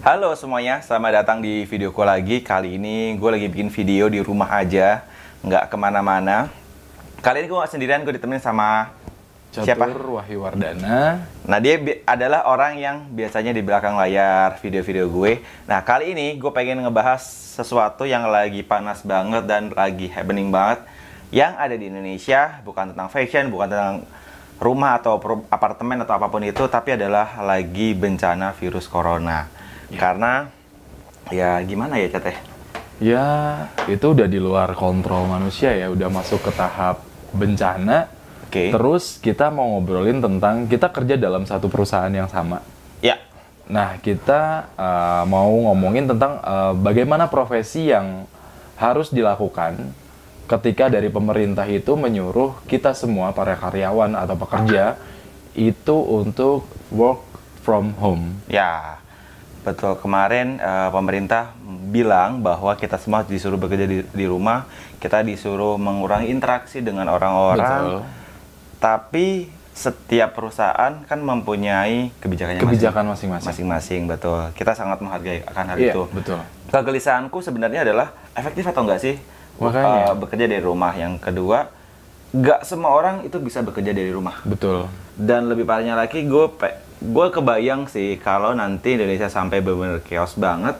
Halo semuanya, selamat datang di videoku lagi. Kali ini gue lagi bikin video di rumah aja, nggak ke mana-mana. Kali ini gue nggak sendirian, gue ditemenin sama Catur siapa? Wahyu Wardana. Nah dia adalah orang yang biasanya di belakang layar video-video gue. Nah kali ini gue pengen ngebahas sesuatu yang lagi panas banget dan lagi happening banget yang ada di Indonesia. Bukan tentang fashion, bukan tentang rumah atau apartemen atau apa pun itu, tapi adalah lagi bencana virus corona. Karena ya gimana ya Cat ya? Ya, itu udah di luar kontrol manusia ya, udah masuk ke tahap bencana. Oke. Terus kita mau ngobrolin tentang kita kerja dalam satu perusahaan yang sama. Ya, Nah, kita uh, mau ngomongin tentang uh, bagaimana profesi yang harus dilakukan ketika dari pemerintah itu menyuruh kita semua para karyawan atau pekerja itu untuk work from home. Ya, betul. Kemarin eh, pemerintah bilang bahwa kita semua disuruh bekerja di, di rumah, kita disuruh mengurangi interaksi dengan orang-orang. Tapi setiap perusahaan kan mempunyai kebijakannya Kebijakan masing-masing. masing-masing, betul. Kita sangat menghargai akan hal Iya, itu. betul. Kegelisahanku sebenarnya adalah efektif atau enggak sih Makanya. eh, bekerja dari rumah. Yang kedua, nggak semua orang itu bisa bekerja dari rumah. Betul. Dan lebih parahnya lagi, gue gue kebayang sih kalau nanti Indonesia sampai benar-benar chaos banget,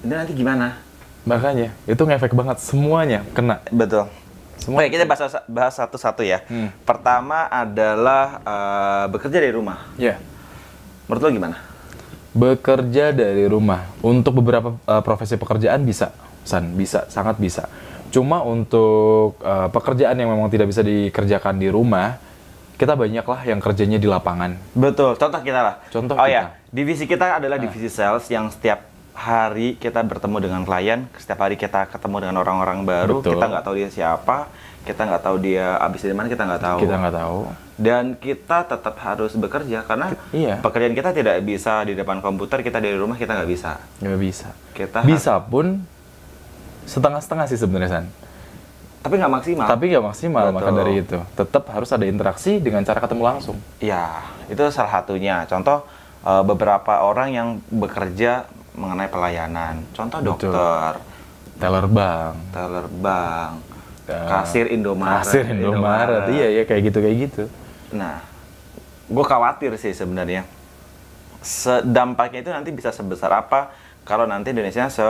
itu nanti gimana? Makanya, itu ngefek banget semuanya kena. Betul. Semua Oke, kita bahas, bahas satu-satu ya. Hmm. Pertama adalah eh, bekerja dari rumah. Ya. Menurut lo gimana? Bekerja dari rumah untuk beberapa uh, profesi pekerjaan bisa, San, bisa, sangat bisa. Cuma untuk uh, pekerjaan yang memang tidak bisa dikerjakan di rumah, kita banyak lah yang kerjanya di lapangan. Betul. Contoh kita lah. Contoh oh kita. ya, divisi kita adalah divisi sales yang setiap hari kita bertemu dengan klien, setiap hari kita ketemu dengan orang-orang baru, Betul. kita nggak tahu dia siapa, kita nggak tahu dia abis dari mana, kita nggak tahu. Kita nggak tahu. dan kita tetap harus bekerja karena Iya. pekerjaan kita tidak bisa di depan komputer kita dari rumah kita nggak bisa Nggak bisa. kita Bisa pun setengah-setengah sih sebenarnya, San. Tapi nggak maksimal Tapi nggak maksimal, maka Betul. dari itu. Tetap harus ada interaksi dengan cara ketemu langsung. ya itu salah satunya contoh eh, beberapa orang yang bekerja mengenai pelayanan contoh Betul. dokter Teller bank, teller bank Eh, kasir Indomaret kasir Indomaret, iya ya kayak gitu kayak gitu. nah gue khawatir sih sebenarnya sedampaknya itu nanti bisa sebesar apa kalau nanti Indonesia se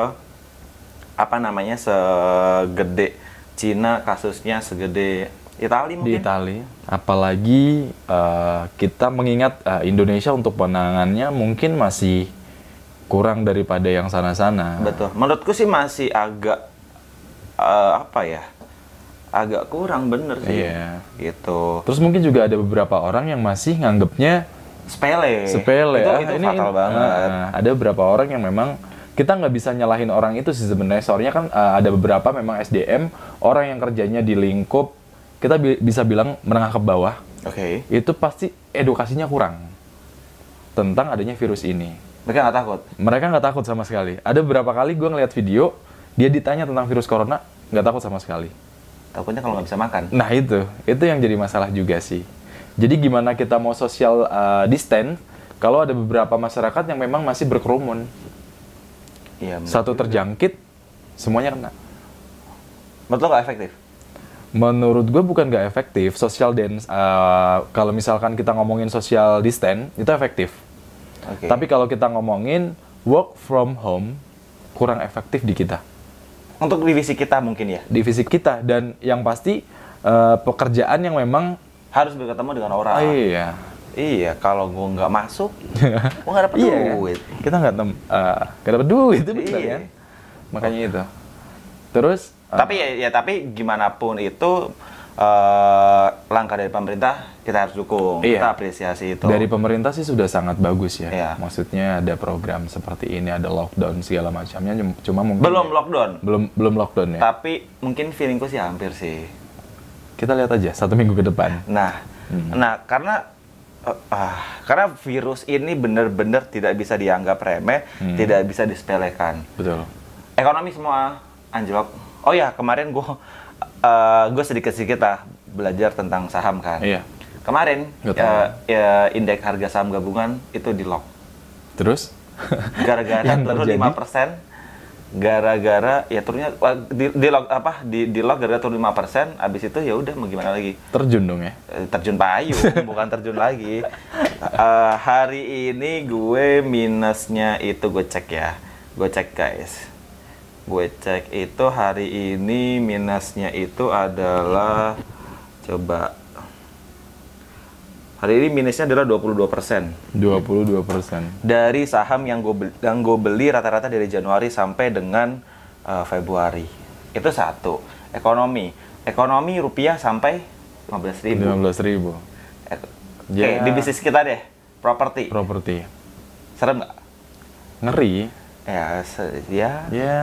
apa namanya segede Cina kasusnya segede Italia di mungkin Itali. Apalagi eh, kita mengingat eh, Indonesia untuk penanganannya mungkin masih kurang daripada yang sana-sana. betul menurutku sih masih agak eh, apa ya agak kurang bener sih Iya. gitu Terus mungkin juga ada beberapa orang yang masih nganggapnya sepele sepele. itu, Ah, itu fatal banget ah, ada beberapa orang yang memang kita nggak bisa nyalahin orang itu sih sebenarnya. Soalnya kan ah, ada beberapa memang SDM orang yang kerjanya di lingkup kita bi- bisa bilang menengah ke bawah oke itu pasti edukasinya kurang tentang adanya virus ini. mereka nggak takut Mereka nggak takut sama sekali. Ada beberapa kali gue ngeliat video, dia ditanya tentang virus corona, nggak takut sama sekali. takutnya kalau nggak bisa makan Nah itu, itu yang jadi masalah juga sih. Jadi gimana kita mau social uh, distance kalau ada beberapa masyarakat yang memang masih berkerumun. Iya Satu terjangkit, semuanya kena. menurut lo nggak efektif Menurut gue bukan nggak efektif. Social dance, uh, kalau misalkan kita ngomongin social distance, itu efektif. oke Tapi kalau kita ngomongin work from home, kurang efektif di kita. untuk divisi kita mungkin ya Divisi kita. Dan yang pasti, uh, pekerjaan yang memang, harus bertemu dengan orang iya, iya kalau gua nggak masuk gua nggak dapet iya kan? duit Kita nggak tem, uh, nggak dapet duit itu benar Iya. kan? Makanya itu. Terus, uh, tapi ya, ya tapi gimana pun itu eh, langkah dari pemerintah kita harus dukung Iya. kita apresiasi itu dari pemerintah sih sudah sangat bagus ya. Iya. Maksudnya ada program seperti ini, ada lockdown segala macamnya. Cuma mungkin belum lockdown belum belum lockdown ya. tapi mungkin feelingku sih hampir sih Kita lihat aja satu minggu ke depan. nah Hmm. nah karena eh, ah, karena virus ini benar-benar tidak bisa dianggap remeh Hmm. tidak bisa disepelekan Betul. ekonomi semua anjlok oh ya kemarin gue sedikit sedikit lah belajar tentang saham kan Iya. kemarin eh, ya, indeks harga saham gabungan itu di lock Terus? gara-gara turun terjadi? 5%. Gara-gara ya turunnya di, di log apa di di log gara-gara turun 5%, abis itu ya udah mau gimana lagi? Terjun dong ya. Eh, terjun payung, bukan terjun lagi. Eh, hari ini gue minusnya itu gue cek ya, gue cek guys. Gue cek itu hari ini minusnya itu adalah coba hari ini minusnya adalah 22 22 persen. dari saham yang gue beli, yang gue beli rata-rata dari Januari sampai dengan eh, Februari. Itu satu. Ekonomi, ekonomi rupiah sampai 15.000 ribu. 15 ribu. Oke, Ya. di bisnis kita deh, properti. Properti. Serem nggak? Ngeri. Ya, ya. Ya,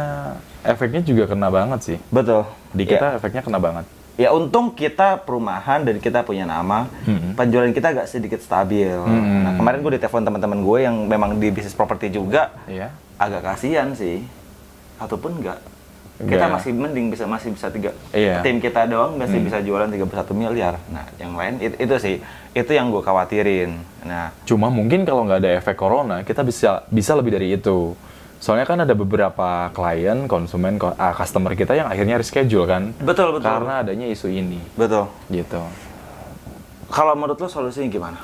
efeknya juga kena banget sih. Betul. Di Ya. kita efeknya kena banget. Ya, untung kita perumahan dan kita punya nama. Mm-mm. Penjualan kita agak sedikit stabil. Mm-mm. Nah, kemarin gue ditelepon teman-teman gue yang memang di bisnis properti juga, Iya. agak kasihan sih. Ataupun enggak. Kita Enggak. masih mending bisa masih bisa tiga. Iya. Tim kita doang masih Hmm. bisa jualan 31 miliar. Nah, yang lain itu, itu sih. Itu yang gue khawatirin. Nah, Cuma mungkin kalau nggak ada efek corona, kita bisa bisa lebih dari itu. Soalnya kan ada beberapa klien, konsumen, ko- ah, customer kita yang akhirnya reschedule kan. betul betul. Karena adanya isu ini, betul. gitu. Kalau menurut lo solusinya gimana?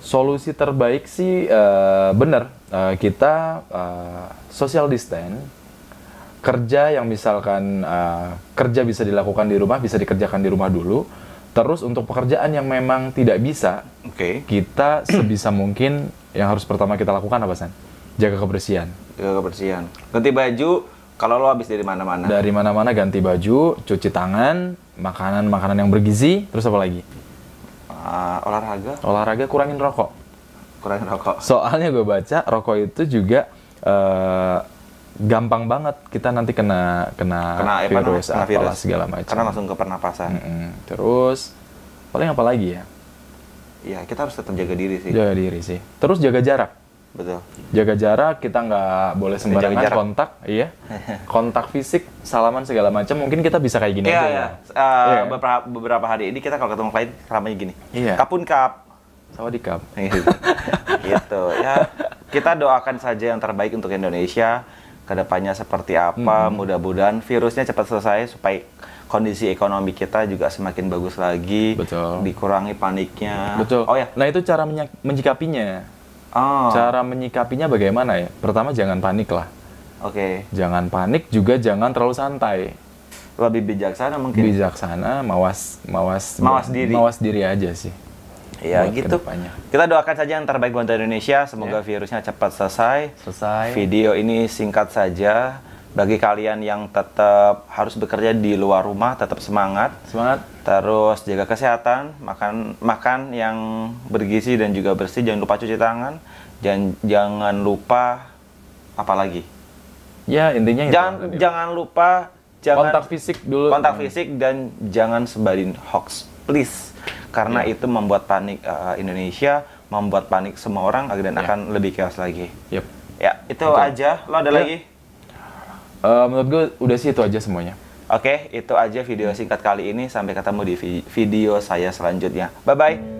Solusi terbaik sih eh, bener eh, kita eh, social distance kerja yang misalkan eh, kerja bisa dilakukan di rumah bisa dikerjakan di rumah dulu. Terus untuk pekerjaan yang memang tidak bisa Oke. kita sebisa mungkin yang harus pertama kita lakukan apa San? Jaga kebersihan. Jaga kebersihan. Ganti baju kalau lo habis dari mana-mana. Dari mana-mana ganti baju, cuci tangan, makanan-makanan yang bergizi, terus apa lagi? Ah, olahraga, Olahraga kurangin rokok. kurangin rokok. Soalnya gue baca rokok itu juga eh, gampang banget kita nanti kena kena, Kena namanya? virus, Kena apalah virus. segala macam. Karena langsung ke pernapasan. Mm-mm. Terus paling apa lagi ya? Iya, kita harus tetap jaga diri sih. Jaga diri sih. Terus jaga jarak. Betul. Jaga jarak, kita nggak boleh sembarangan jaga jarak. kontak, iya. kontak fisik, salaman segala macam. Mungkin kita bisa kayak gini Iya, aja. iya. ya. Eh, Iya. beberapa, beberapa hari ini kita kalau ketemu klien ramanya gini. Iya. Kapun kap. Sawadikap. gitu. gitu. Ya, kita doakan saja yang terbaik untuk Indonesia. Ke depannya seperti apa? Mudah-mudahan virusnya cepat selesai supaya kondisi ekonomi kita juga semakin bagus lagi. Betul. Dikurangi paniknya. Betul. Oh ya. Nah itu cara menyikapinya. Oh. Cara menyikapinya bagaimana ya? Pertama jangan panik lah. Oke. Jangan panik juga jangan terlalu santai. Lebih bijaksana mungkin. Bijaksana, mawas mawas Mawas diri. Mawas diri aja sih. Ya buat gitu. ke depannya. Kita doakan saja yang terbaik buat Indonesia. Semoga Ya. virusnya cepat selesai. Selesai. Video ini singkat saja. Bagi kalian yang tetap harus bekerja di luar rumah, tetap semangat. Semangat. Terus jaga kesehatan, makan makan yang bergizi dan juga bersih. Jangan lupa cuci tangan. Jangan jangan lupa apa lagi? Ya intinya itu. Jangan jangan lupa jangan kontak fisik dulu. kontak Hmm. fisik dan jangan sebarin hoax, please. Karena Iya. itu membuat panik uh, Indonesia, membuat panik semua orang dan Iya. akan lebih chaos lagi. Yep. Ya, itu Betul. aja. Lo ada Ya. lagi? Eh, menurut gue udah sih itu aja semuanya. Oke, itu aja video singkat kali ini. Sampai ketemu di vi- video saya selanjutnya. Bye-bye.